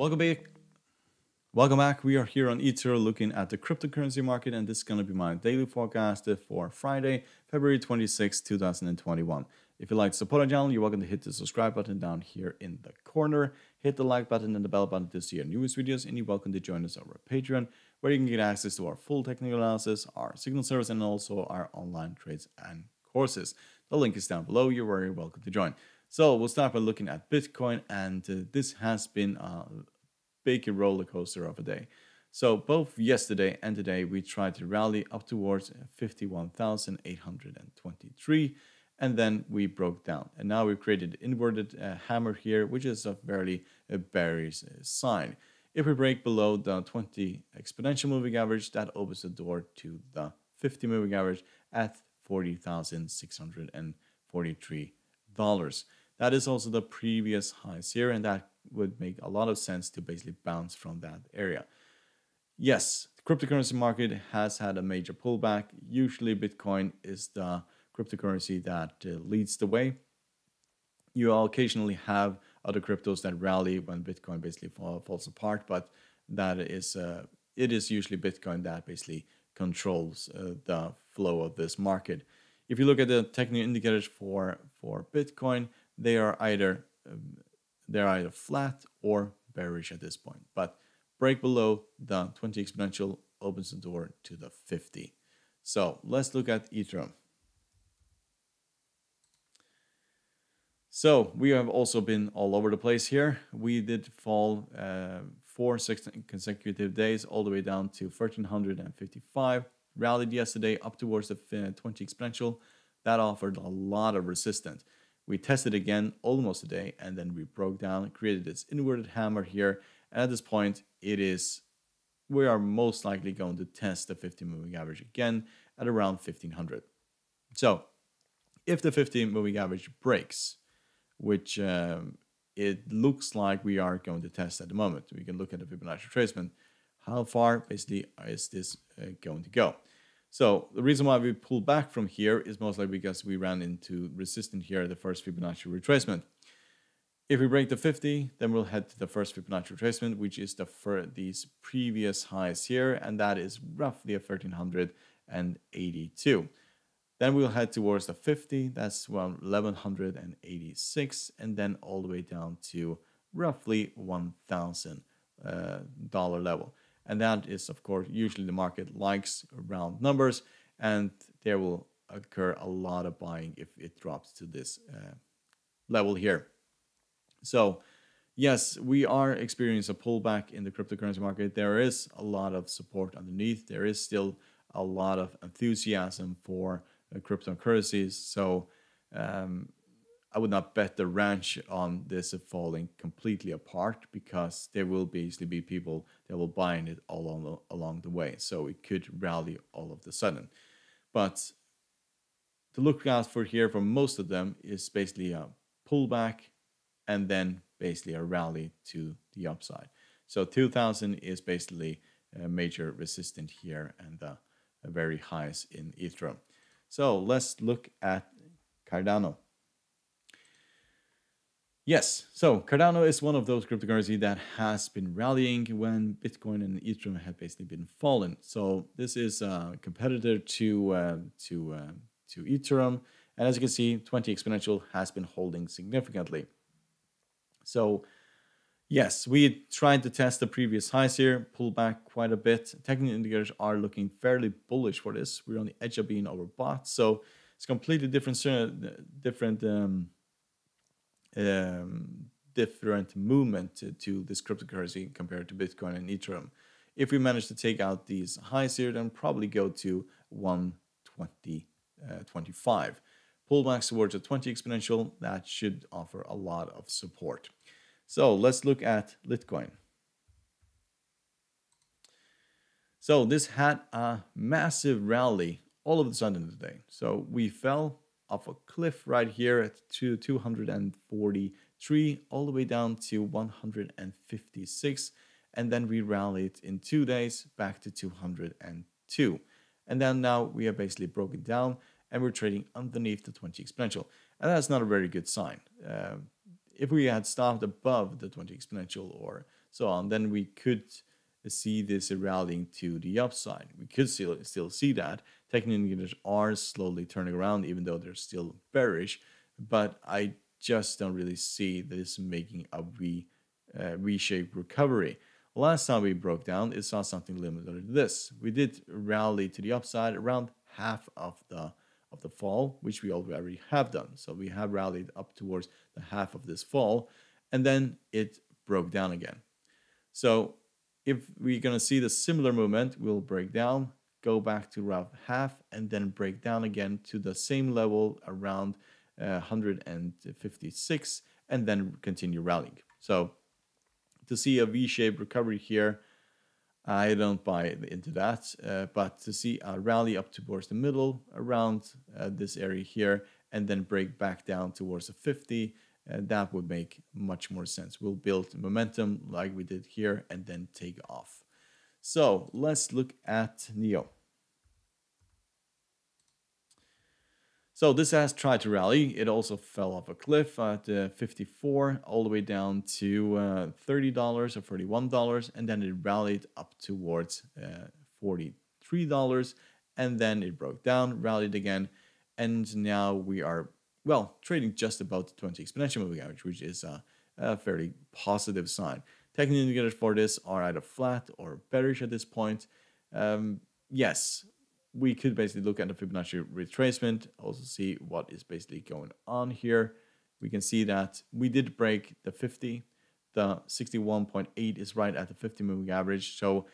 Welcome back. Welcome back. We are here on eToro looking at the cryptocurrency market, and this is going to be my daily forecast for Friday, February 26, 2021. If you like to support our channel, you're welcome to hit the subscribe button down here in the corner. Hit the like button and the bell button to see our newest videos, and you're welcome to join us over at Patreon, where you can get access to our full technical analysis, our signal service, and also our online trades and courses. The link is down below. You're very welcome to join. So we'll start by looking at Bitcoin, and uh, this has been a big roller coaster of a day. So both yesterday and today, we tried to rally up towards 51,823, and then we broke down. And now we've created inverted uh, hammer here, which is a fairly uh, bearish uh, sign. If we break below the 20 exponential moving average, that opens the door to the 50 moving average at $40,643. That is also the previous highs here, and that would make a lot of sense to basically bounce from that area. Yes, the cryptocurrency market has had a major pullback. Usually, Bitcoin is the cryptocurrency that uh, leads the way. You occasionally have other cryptos that rally when Bitcoin basically fall, falls apart, but that is uh, it is usually Bitcoin that basically controls uh, the flow of this market. If you look at the technical indicators for for Bitcoin, they are either um, they're either flat or bearish at this point. But break below the 20 exponential opens the door to the 50. So let's look at Ethereum. So we have also been all over the place here. We did fall uh, four six consecutive days all the way down to 1355. Rallied yesterday up towards the 20 exponential. That offered a lot of resistance. We tested again almost a day and then we broke down, created this inverted hammer here. And at this point, it is, we are most likely going to test the 50 moving average again at around 1500. So if the 50 moving average breaks, which um, it looks like we are going to test at the moment, we can look at the Fibonacci retracement. How far basically is this uh, going to go? So the reason why we pulled back from here is mostly because we ran into resistance here at the first Fibonacci retracement. If we break the 50, then we'll head to the first Fibonacci retracement, which is the for these previous highs here, and that is roughly a 1382. Then we'll head towards the 50, that's around 1186, and then all the way down to roughly $1,000 uh, level. And that is, of course, usually the market likes round numbers, and there will occur a lot of buying if it drops to this uh, level here. So, yes, we are experiencing a pullback in the cryptocurrency market. There is a lot of support underneath. There is still a lot of enthusiasm for uh, cryptocurrencies. So, um, I would not bet the ranch on this falling completely apart because there will basically be people that will buy in it all along the, along the way. So it could rally all of the sudden. But to look out for here for most of them is basically a pullback and then basically a rally to the upside. So 2000 is basically a major resistance here and the very highs in Ethereum. So let's look at Cardano. Yes, so Cardano is one of those cryptocurrency that has been rallying when Bitcoin and Ethereum have basically been falling. So this is a competitor to uh, to uh, to Ethereum, and as you can see, 20 exponential has been holding significantly. So yes, we tried to test the previous highs here, pull back quite a bit. Technical indicators are looking fairly bullish for this. We're on the edge of being overbought, so it's completely different uh, different. Um, um, different movement to, to, this cryptocurrency compared to Bitcoin and Ethereum. If we manage to take out these highs here, then probably go to 120, uh, 25. Pullbacks towards a 20 exponential, that should offer a lot of support. So let's look at Litecoin. So this had a massive rally all of a sudden today. So we fell off a cliff right here at 243 all the way down to 156 and then we rallied in two days back to 202 and then now we are basically broken down and we're trading underneath the 20 exponential. And that's not a very good sign. Uh, if we had stopped above the 20 exponential or so on, then we could see this rallying to the upside. We could still still see that technical indicators are slowly turning around, even though they're still bearish. But I just don't really see this making a V uh, V-shaped recovery. Last time we broke down, it saw something similar to this. We did rally to the upside around half of the of the fall, which we already have done. So we have rallied up towards the half of this fall, and then it broke down again. So if we're going to see the similar movement, we'll break down, go back to around half, and then break down again to the same level around uh, 156, and then continue rallying. So to see a V-shaped recovery here, I don't buy into that, uh, but to see a rally up towards the middle around uh, this area here and then break back down towards the 50, uh, that would make much more sense. We'll build momentum like we did here and then take off. So let's look at NEO. So this has tried to rally. It also fell off a cliff at uh, 54 all the way down to uh, $30 or $31 and then it rallied up towards uh, $43 and then it broke down, rallied again and now we are well trading just about the 20 exponential moving average which is a, a fairly positive sign. Technical indicators for this are either flat or bearish at this point. Um, yes, we could basically look at the Fibonacci retracement, also see what is basically going on here. We can see that we did break the 50. The 61.8 is right at the 50 moving average. So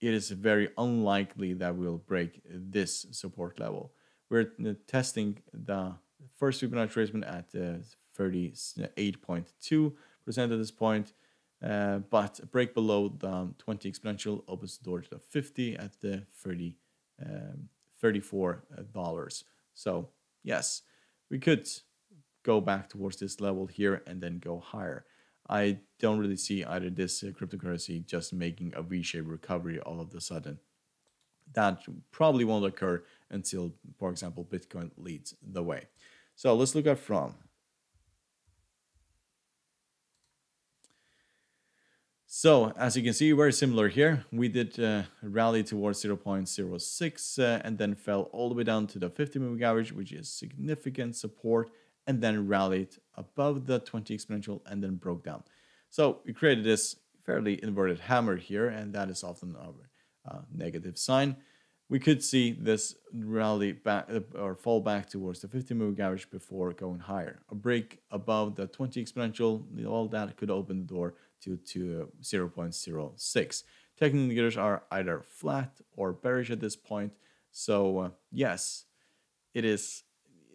it is very unlikely that we'll break this support level. We're testing the first Fibonacci retracement at uh, 38.2% at this point. Uh, but a break below the 20 exponential opens the door to the 50 at the 30 um, $34. So yes, we could go back towards this level here and then go higher. I don't really see either this uh, cryptocurrency just making a V-shaped recovery all of a sudden. That probably won't occur until, for example, Bitcoin leads the way. So let's look at Tron. So as you can see, very similar here. We did uh, rally towards 0.06 uh, and then fell all the way down to the 50 moving average, which is significant support, and then rallied above the 20 exponential and then broke down. So we created this fairly inverted hammer here, and that is often a uh, negative sign. We could see this rally back uh, or fall back towards the 50 moving average before going higher. A break above the 20 exponential, all that could open the door to, to 0.06. Technical indicators are either flat or bearish at this point. So uh, yes, it is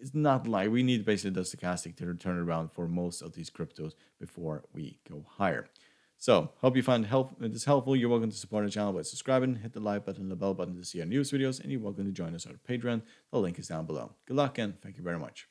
it's not like we need basically the stochastic to turn around for most of these cryptos before we go higher. So hope you find help this helpful. You're welcome to support the channel by subscribing, hit the like button the bell button to see our news videos, and you're welcome to join us on Patreon. The link is down below. Good luck and thank you very much.